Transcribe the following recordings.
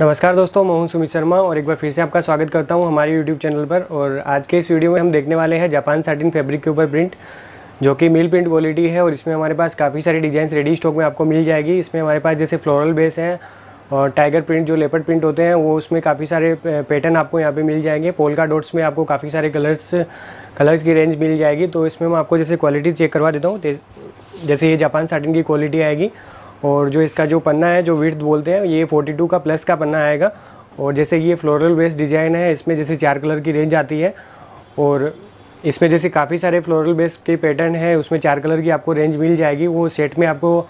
नमस्कार दोस्तों, मैं हूँ सुमित शर्मा और एक बार फिर से आपका स्वागत करता हूँ हमारे यूट्यूब चैनल पर। और आज के इस वीडियो में हम देखने वाले हैं जापान साटिन फैब्रिक के ऊपर प्रिंट, जो कि मिल प्रिंट क्वालिटी है और इसमें हमारे पास काफ़ी सारी डिज़ाइन रेडी स्टॉक में आपको मिल जाएगी। इसमें हमारे पास जैसे फ्लोरल बेस है और टाइगर प्रिंट जो लेपर प्रिंट होते हैं, वो उसमें काफ़ी सारे पैटर्न आपको यहाँ पे मिल जाएँगे। पोलका डॉट्स में आपको काफ़ी सारे कलर्स कलर्स की रेंज मिल जाएगी। तो इसमें मैं आपको जैसे क्वालिटी चेक करवा देता हूँ जैसे ये जापान साटिन की क्वालिटी आएगी। और जो इसका जो पन्ना है जो विर्थ बोलते हैं ये 42 का प्लस का पन्ना आएगा। और जैसे ये फ्लोरल बेस्ड डिज़ाइन है इसमें जैसे चार कलर की रेंज आती है और इसमें जैसे काफ़ी सारे फ्लोरल बेस्ड के पैटर्न है उसमें चार कलर की आपको रेंज मिल जाएगी। वो सेट में आपको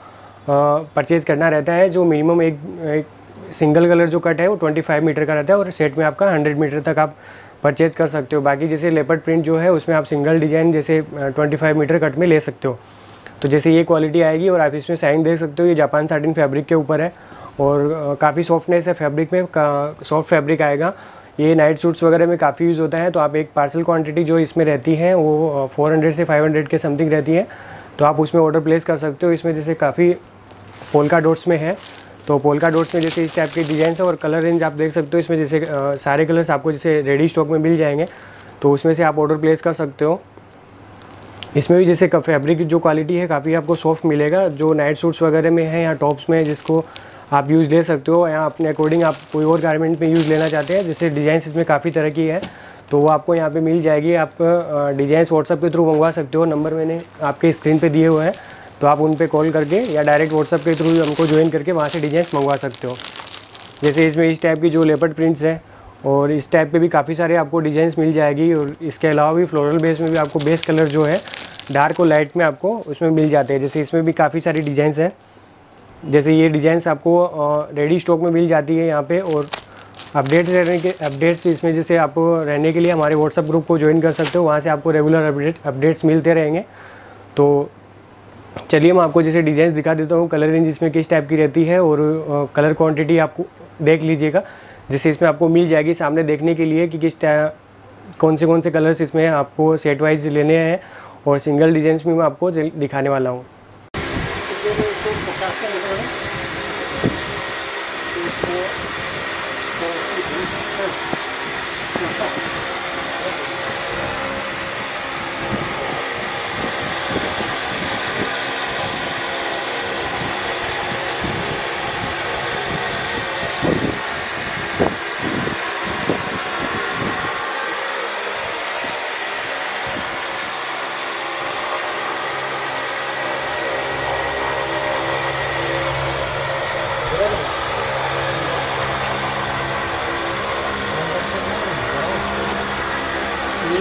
परचेज़ करना रहता है। जो मिनिमम एक, एक सिंगल कलर जो कट है वो 25 मीटर का रहता है और सेट में आपका 100 मीटर तक आप परचेज कर सकते हो। बाकी जैसे लेपर्ड प्रिंट जो है उसमें आप सिंगल डिज़ाइन जैसे 25 मीटर कट में ले सकते हो। तो जैसे ये क्वालिटी आएगी और आप इसमें साइन देख सकते हो, ये जापान साटिन फैब्रिक के ऊपर है और काफ़ी सॉफ्टनेस है फैब्रिक में सॉफ्ट फैब्रिक आएगा। ये नाइट सूट्स वगैरह में काफ़ी यूज़ होता है तो आप एक पार्सल क्वांटिटी जो इसमें रहती है, वो 400 से 500 के समथिंग रहती है तो आप उसमें ऑर्डर प्लेस कर सकते हो। इसमें जैसे काफ़ी पोलका डोट्स में है तो पोलका डोट्स में जैसे इस टाइप के डिज़ाइन है और कलर रेंज आप देख सकते हो। इसमें जैसे सारे कलर्स आपको जैसे रेडी स्टॉक में मिल जाएँगे तो उसमें से आप ऑर्डर प्लेस कर सकते हो। इसमें भी जैसे फैब्रिक की जो क्वालिटी है, काफ़ी आपको सॉफ्ट मिलेगा, जो नाइट सूट्स वगैरह में है या टॉप्स में जिसको आप यूज़ ले सकते हो या अपने अकॉर्डिंग आप कोई और गारमेंट में यूज़ लेना चाहते हैं, जैसे डिज़ाइन इसमें काफ़ी तरह की है तो वो आपको यहाँ पे मिल जाएगी। आप डिज़ाइन व्हाट्सअप के थ्रू मंगवा सकते हो नंबर मैंने आपके स्क्रीन पे दिए हुए हैं तो आप उन पर कॉल करके या डायरेक्ट व्हाट्सअप के थ्रू हमको ज्वाइन करके वहाँ से डिज़ाइन मंगवा सकते हो। जैसे इसमें इस टाइप की जो लेपर्ड प्रिंट्स हैं, और इस टाइप पे भी काफ़ी सारे आपको डिज़ाइंस मिल जाएगी, और इसके अलावा भी फ्लोरल बेस में भी आपको बेस कलर जो है डार्क और लाइट में आपको उसमें मिल जाते हैं। जैसे इसमें भी काफ़ी सारी डिज़ाइंस हैं। जैसे ये डिज़ाइंस आपको रेडी स्टॉक में मिल जाती है यहाँ पे और अपडेट्स रहने के, अपडेट्स इसमें जैसे आपको रहने के लिए हमारे व्हाट्सअप ग्रुप को ज्वाइन कर सकते हो। वहाँ से आपको रेगुलर अपडेट अपडेट्स मिलते रहेंगे। तो चलिए मैं आपको जैसे डिज़ाइन दिखा देता हूँ। कलर रेंज इसमें किस टाइप की रहती है और कलर क्वान्टिटी आपको देख लीजिएगा। जैसे इसमें आपको मिल जाएगी सामने देखने के लिए कि किस कौन से कौन से कलर्स इसमें आपको सेट वाइज लेने हैं। और सिंगल डिज़ाइन भी मैं आपको दिखाने वाला हूँ Thank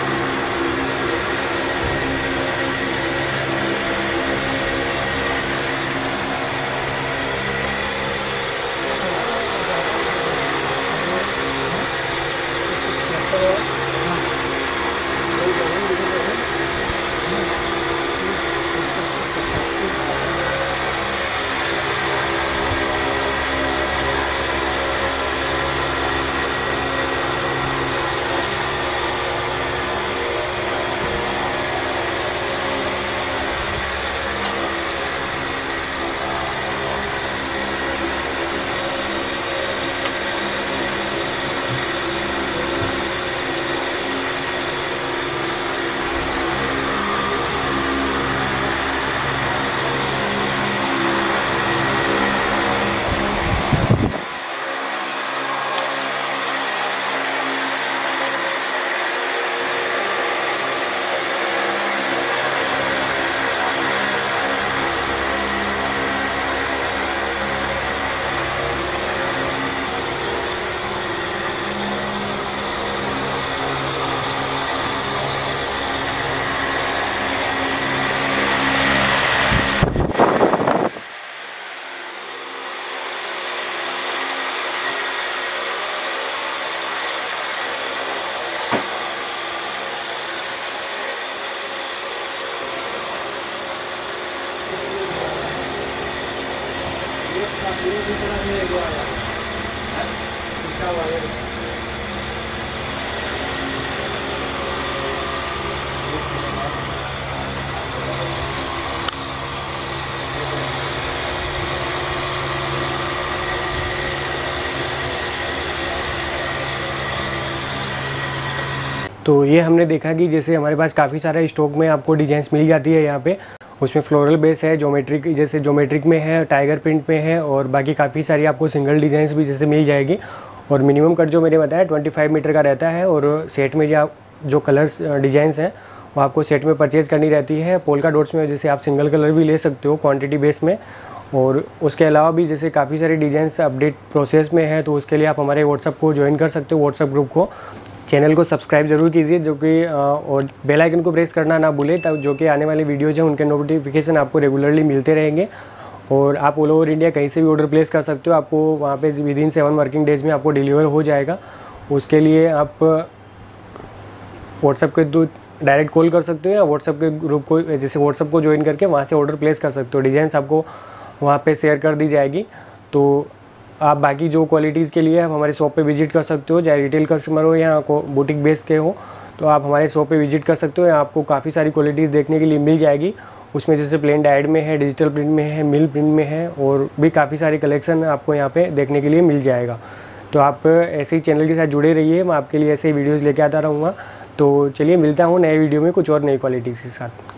you. तो ये हमने देखा कि जैसे हमारे पास काफ़ी सारे स्टॉक में आपको डिजाइंस मिल जाती है यहाँ पे। उसमें फ्लोरल बेस है जोमेट्रिक जैसे जोमेट्रिक में है टाइगर प्रिंट में है और बाकी काफ़ी सारी आपको सिंगल डिजाइंस भी जैसे मिल जाएगी। और मिनिमम कट जो मैंने बताया 25 मीटर का रहता है और सेट में जो जो कलर्स डिजाइंस हैं, वो आपको सेट में परचेज़ करनी रहती है। पोलका डोट्स में जैसे आप सिंगल कलर भी ले सकते हो क्वांटिटी बेस में। और उसके अलावा भी जैसे काफ़ी सारी डिज़ाइंस अपडेट प्रोसेस में है तो उसके लिए आप हमारे व्हाट्सअप को ज्वाइन कर सकते हो व्हाट्सअप ग्रुप को। चैनल को सब्सक्राइब ज़रूर कीजिए, जो कि और बेल आइकन को प्रेस करना ना भूलें, तब जो कि आने वाले वीडियोज़ हैं, उनके नोटिफिकेशन आपको रेगुलरली मिलते रहेंगे। और आप ऑल ओवर इंडिया कहीं से भी ऑर्डर प्लेस कर सकते हो, आपको वहाँ पे within seven working days में आपको डिलीवर हो जाएगा। उसके लिए आप व्हाट्सएप के थ्रू डायरेक्ट कॉल कर सकते हो या व्हाट्सएप के ग्रुप को, जैसे व्हाट्सएप को ज्वाइन करके वहाँ से ऑर्डर प्लेस कर सकते हो। डिज़ाइंस आपको वहाँ पर शेयर कर दी जाएगी। तो आप बाकी जो क्वालिटीज़ के लिए आप हमारे शॉप पे विज़िट कर सकते हो, चाहे रिटेल कस्टमर हो या बुटीक बेस के हो तो आप हमारे शॉप पे विज़िट कर सकते हो। या आपको काफ़ी सारी क्वालिटीज़ देखने के लिए मिल जाएगी। उसमें जैसे प्लेन डाइड में है डिजिटल प्रिंट में है मिल प्रिंट में है, और भी काफ़ी सारी कलेक्शन आपको यहाँ पर देखने के लिए मिल जाएगा। तो आप ऐसे ही चैनल के साथ जुड़े रहिए, मैं आपके लिए ऐसे ही वीडियोज़ लेके आता रहूँगा। तो चलिए मिलता हूँ नए वीडियो में कुछ और नई क्वालिटीज़ के साथ।